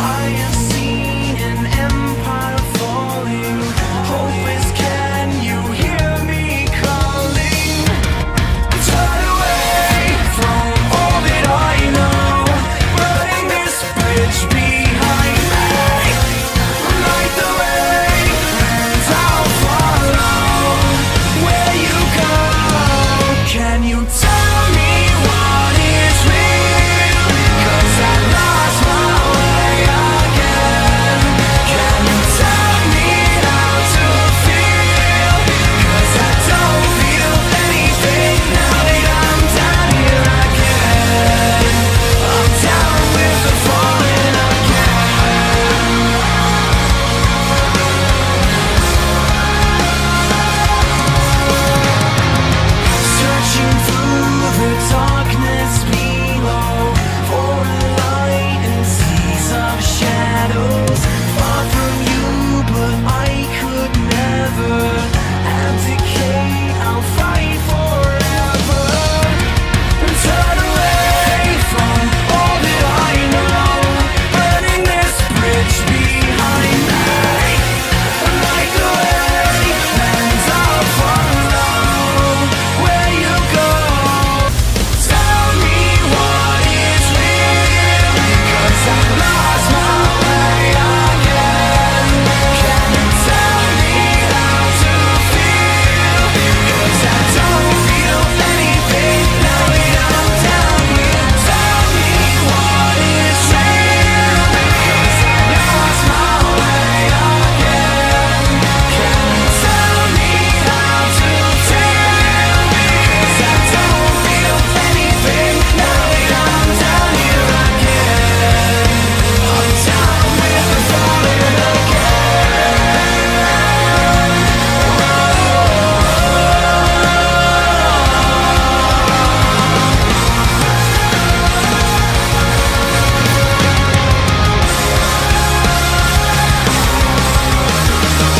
I am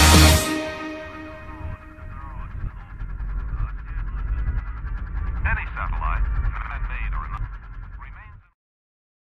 Bye.